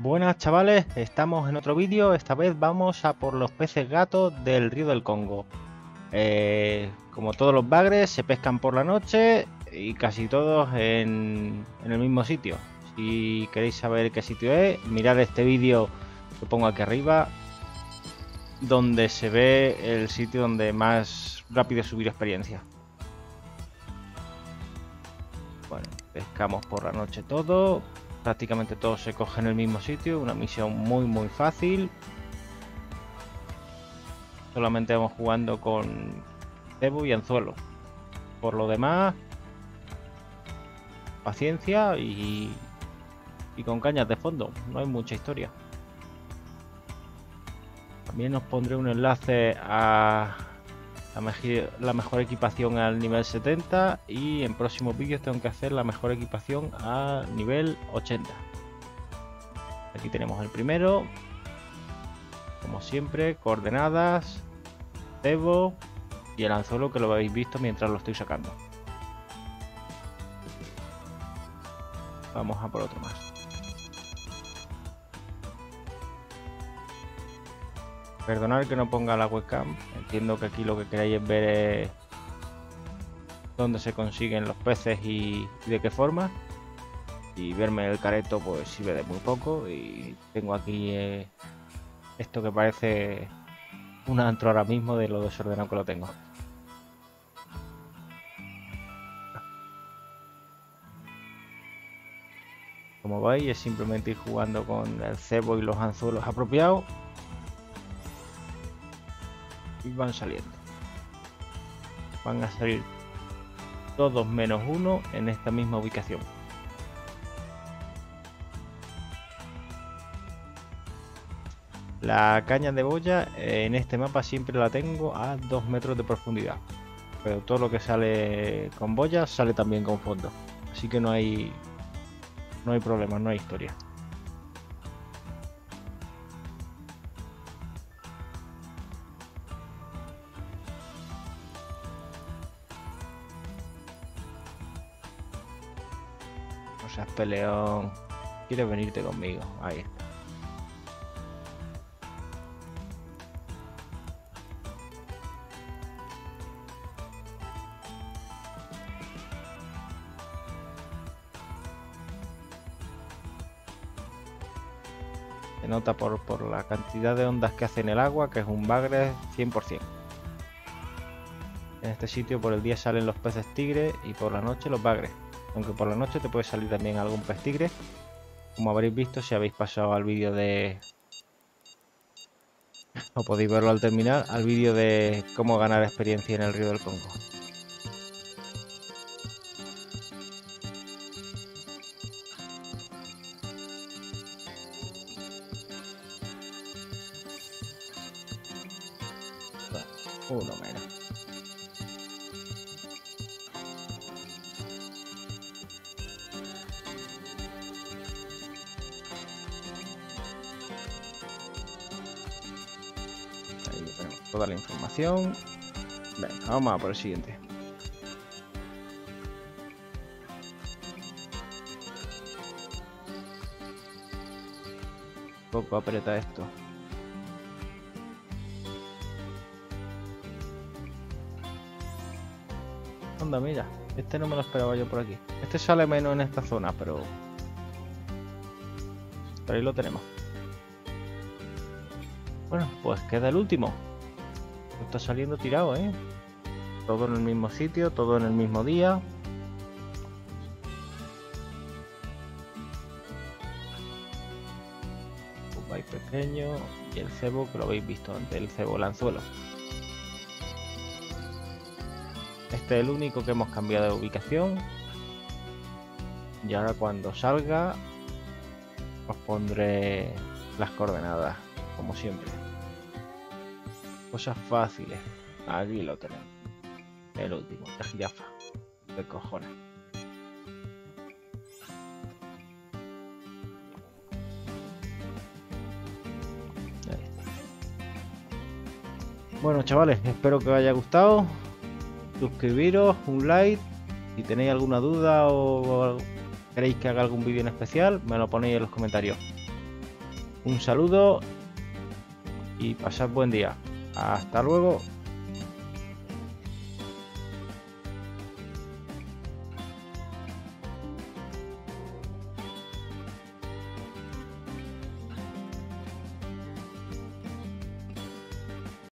Buenas chavales, estamos en otro vídeo, esta vez vamos a por los peces gatos del río del Congo. Eh, como todos los bagres, se pescan por la noche y casi todos en, en, el mismo sitio. Si queréis saber qué sitio es, mirad este vídeo que pongo aquí arriba, donde se ve el sitio donde más rápido subir experiencia. Bueno, pescamos por la noche todo, prácticamente todo se coge en el mismo sitio, una misión muy muy fácil. Solamente vamos jugando con cebo y anzuelo. Por lo demás, paciencia y, y con cañas de fondo, no hay mucha historia. También os pondré un enlace a la, mejor equipación al nivel 70 y en próximos vídeos tengo que hacer la mejor equipación a nivel 80 aquí tenemos el primero. Como siempre coordenadas cebo y el anzuelo que lo habéis visto mientras lo estoy sacando. Vamos a por otro más Perdonad que no ponga la webcam. Entiendo que aquí lo que queráis es ver dónde se consiguen los peces y, de qué forma. Y verme el careto pues sirve de muy poco. Y tengo aquí eh, esto que parece un antro ahora mismo de lo desordenado que lo tengo. Como veis es simplemente ir jugando con el cebo y los anzuelos apropiados van saliendo. Van a salir todos menos uno en esta misma ubicación. La caña de boya eh, en este mapa siempre la tengo a 2 metros de profundidad. Pero todo lo que sale con boya sale también con fondo. Así que no hay no hay problema, no hay historia. Seas peleón. Quieres venirte conmigo. Ahí está. Se nota por, por la cantidad de ondas que hace en el agua que es un bagre 100%. En este sitio por el día salen los peces tigre y por la noche los bagres aunque por la noche te puede salir también algún pez tigre. Como habréis visto si habéis pasado al vídeo de o podéis verlo al terminar al vídeo de cómo ganar experiencia en el río del Congo. Uno menos toda la información. Venga, vamos a por el siguiente. poco aprieta esto. Anda, mira. Este no me lo esperaba yo por aquí. Este sale menos en esta zona, pero... Pero ahí lo tenemos. Bueno, pues queda el último está saliendo tirado, ¿eh? Todo en el mismo sitio, todo en el mismo día. Un pequeño y el cebo que lo habéis visto antes, el cebo lanzuelo. Este es el único que hemos cambiado de ubicación. Y ahora cuando salga os pondré las coordenadas, como siempre. Cosas fáciles. Aquí lo tenemos. El último, la jirafa. De cojones. Bueno chavales, espero que os haya gustado. Suscribiros, un like. Si tenéis alguna duda o queréis que haga algún vídeo en especial, me lo ponéis en los comentarios. Un saludo y pasad buen día. Hasta luego.